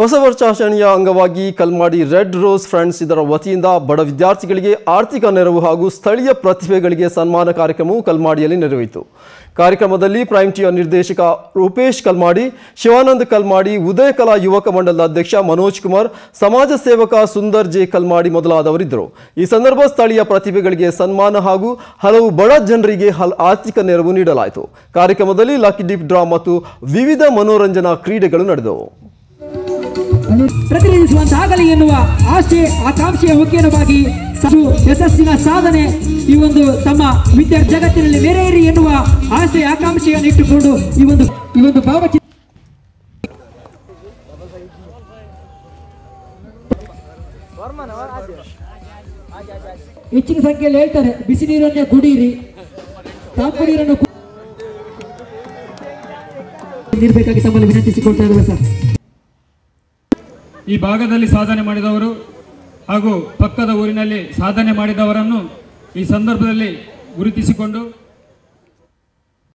ಹೊಸ ವರ್ಷಾಚರಣೆಯ ಅಂಗವಾಗಿ Kalmadi red rose friends ಇದರ ವತಿಯಿಂದ ಬಡ ವಿದ್ಯಾರ್ಥಿಗಳಿಗೆ ಆರ್ಥಿಕ ನೆರವು ಹಾಗೂ ಸ್ಥಳೀಯ ಪ್ರತಿಭೆಗಳಿಗೆ ಸನ್ಮಾನ ಕಾರ್ಯಕ್ರಮವು ಕಲ್ಮಾಡಿಯಲ್ಲಿ ನೆರವೇರಿತು. ಕಾರ್ಯಕ್ರಮದಲ್ಲಿ ಪ್ರೈಮ್ ಟಿಯ ನಿರ್ದೇಶಕ ರೂಪೇಶ್ ಕಲ್ಮಾಡಿ, ಶಿವಾನಂದ್ ಕಲ್ಮಾಡಿ, ಉದಯ ಕಲಾ ಯುವಕ ಮಂಡಲದ ಅಧ್ಯಕ್ಷ ಮನೋಜ್ ಕುಮಾರ್, ಸಮಾಜ ಸೇವಕ ಸುಂದರ್ ಜೆ ಕಲ್ಮಾಡಿ ಮೊದಲಾದವರಿದ್ದರು. ಈ ಸಂದರ್ಭ ಸ್ಥಳೀಯ ಪ್ರತಿಭೆಗಳಿಗೆ ಸನ್ಮಾನ ಹಾಗೂ ಹಲವು ಬಡ ಜನರಿಗೆ ಆರ್ಥಿಕ ನೆರವು ನೀಡಲಾಯಿತು. ಕಾರ್ಯಕ್ರಮದಲ್ಲಿ ಲಕ್ಕಿ ಡಿಪ್ ಡ್ರಾ ಮತ್ತು ವಿವಿಧ ಮನೋರಂಜನಾ ಕ್ರೀಡೆಗಳು ನಡೆದವು. ಪ್ರತಿನಿಧಿಸುವಂತಾಗಲಿ ಎನ್ನುವ ಆಶೆ ಆಕಾಂಕ್ಷೆಯ ಸು ಯಶಸ್ಸಿನ ಸಾಧನೆ ಈ ಒಂದು ತಮ್ಮ ವಿದ್ಯಾರ್ಥಿ ಜಗತ್ತಿನಲ್ಲಿ ನೆರೆಯಿರಿ ಎನ್ನುವ ಆಶೆ ಆಕಾಂಕ್ಷೆಯನ್ನು ಇಟ್ಟುಕೊಂಡು ಈ ಒಂದು ಈ ಒಂದು ಭಾವಚಿತ್ರ ಹೆಚ್ಚಿನ ಸಂಖ್ಯೆಯಲ್ಲಿ ಹೇಳ್ತಾರೆ, ಬಿಸಿ ನೀರನ್ನೇ ಕುಡಿಯಿರಿ ತಂಪು ನೀರನ್ನು ನೀಡಬೇಕಾಗಿ ತಮ್ಮಲ್ಲಿ ವಿನಂತಿಸಿಕೊಳ್ತಾ ಇದ್ದಾರೆ ಸರ್. ಈ ಭಾಗದಲ್ಲಿ ಸಾಧನೆ ಮಾಡಿದವರು ಹಾಗೂ ಪಕ್ಕದ ಊರಿನಲ್ಲಿ ಸಾಧನೆ ಮಾಡಿದವರನ್ನು ಈ ಸಂದರ್ಭದಲ್ಲಿ ಗುರುತಿಸಿಕೊಂಡು